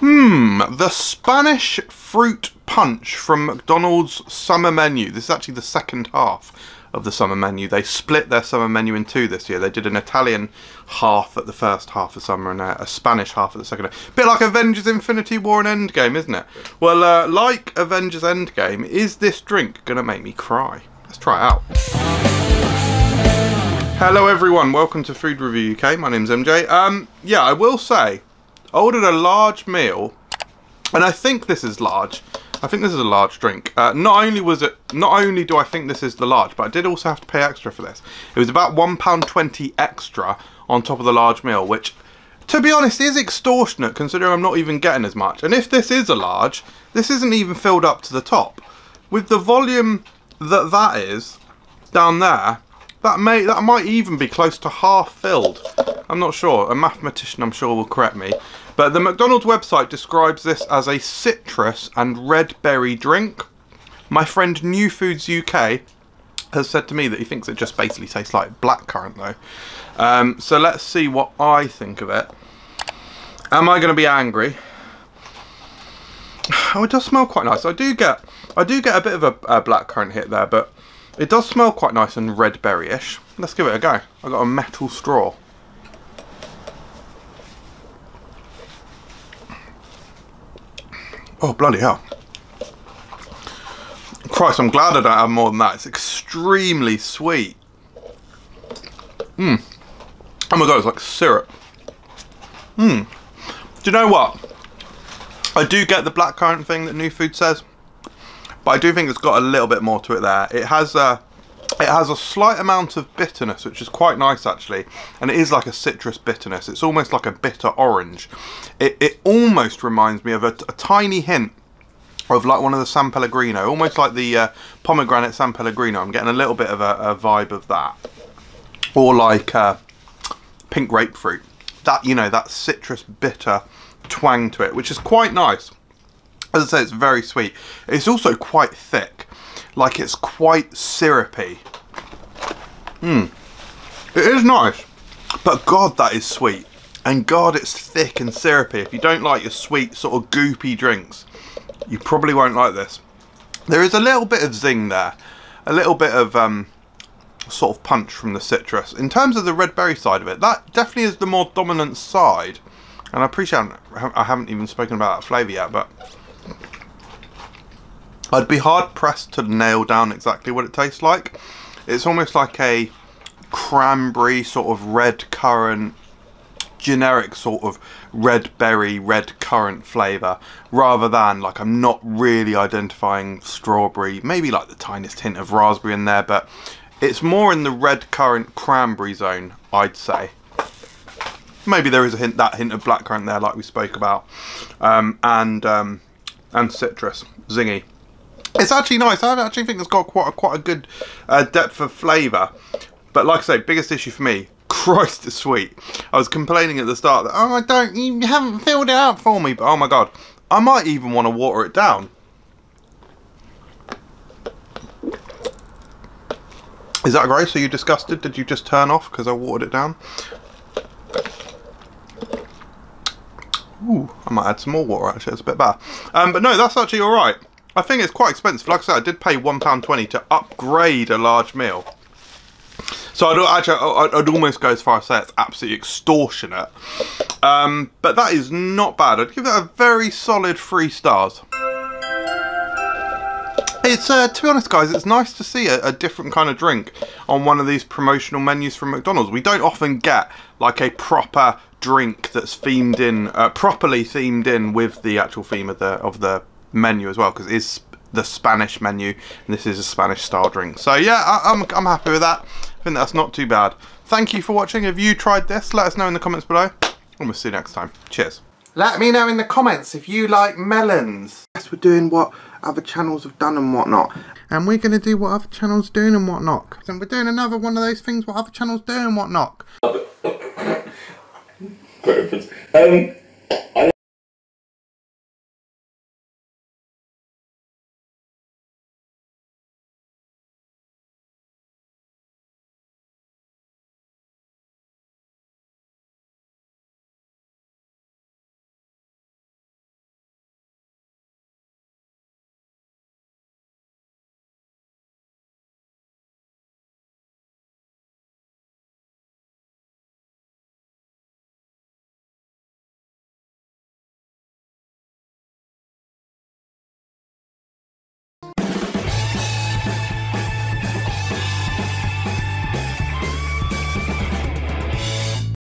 Hmm, the Spanish fruit punch from McDonald's summer menu. This is actually the second half of the summer menu. They split their summer menu in two this year. They did an Italian half at the first half of summer and a, Spanish half at the second. Bit like Avengers Infinity War and Endgame, isn't it? Well, uh, like Avengers Endgame, is this drink going to make me cry? Let's try it out. Hello everyone, welcome to Food Review UK. My name's MJ. Um, yeah, I will say, I ordered a large meal, and I think this is large. I think this is a large drink. Uh, not only was it, not only do I think this is the large, but I did also have to pay extra for this. It was about £1.20 extra on top of the large meal, which, to be honest, is extortionate considering I'm not even getting as much. And if this is a large, this isn't even filled up to the top. With the volume that that is, down there, that may that might even be close to half filled. I'm not sure. A mathematician, I'm sure, will correct me. But the McDonald's website describes this as a citrus and red berry drink. My friend New Foods UK has said to me that he thinks it just basically tastes like blackcurrant though. Um, so let's see what I think of it. Am I going to be angry? Oh, it does smell quite nice. I do get, I do get a bit of a, a blackcurrant hit there, but it does smell quite nice and red berry-ish. Let's give it a go. I've got a metal straw. Oh, bloody hell. Christ, I'm glad I don't have more than that. It's extremely sweet. Mmm. Oh my god, it's like syrup. Mmm. Do you know what? I do get the blackcurrant thing that New Food says, but I do think it's got a little bit more to it there. It has a, it has a slight amount of bitterness, which is quite nice actually, and it is like a citrus bitterness. It's almost like a bitter orange. It, it almost reminds me of a, a tiny hint of like one of the San Pellegrino, almost like the uh, pomegranate San Pellegrino. I'm getting a little bit of a, a vibe of that. Or like uh, pink grapefruit. That, you know, that citrus bitter twang to it, which is quite nice. As I say, it's very sweet. It's also quite thick. Like it's quite syrupy. Mmm. It is nice. But God, that is sweet. And God, it's thick and syrupy. If you don't like your sweet, sort of goopy drinks, you probably won't like this. There is a little bit of zing there. A little bit of um, sort of punch from the citrus. In terms of the red berry side of it, that definitely is the more dominant side. And I appreciate I haven't even spoken about that flavour yet, but I'd be hard pressed to nail down exactly what it tastes like. It's almost like a cranberry sort of red currant generic sort of red berry, red currant flavour rather than like I'm not really identifying strawberry, maybe like the tiniest hint of raspberry in there, but it's more in the red currant cranberry zone, I'd say. Maybe there is a hint, that hint of blackcurrant there like we spoke about um, and, um, and citrus, zingy. It's actually nice. I actually think it's got quite a, quite a good uh, depth of flavour. But like I say, biggest issue for me, Christ is sweet. I was complaining at the start that, oh, I don't, you haven't filled it out for me. But oh my God, I might even want to water it down. Is that gross? Are you disgusted? Did you just turn off because I watered it down? Ooh, I might add some more water actually, it's a bit better. Um, but no, that's actually alright. I think it's quite expensive. Like I said, I did pay £1.20 to upgrade a large meal. So I'd actually, I'd almost go as far as say it's absolutely extortionate. Um, but that is not bad. I'd give that a very solid three stars. It's, uh, to be honest guys, it's nice to see a, a, different kind of drink on one of these promotional menus from McDonald's. We don't often get like a proper drink that's themed in, uh, properly themed in with the actual theme of the, of the menu as well, because it is the Spanish menu and this is a Spanish style drink. So yeah, I, I'm, I'm happy with that. I think that's not too bad. Thank you for watching. If you tried this, let us know in the comments below. And we'll see you next time. Cheers. Let me know in the comments if you like melons. Yes, we're doing what other channels have done and whatnot. And we're going to do what other channels doing and whatnot. And we're doing another one of those things what other channels do and whatnot. um, I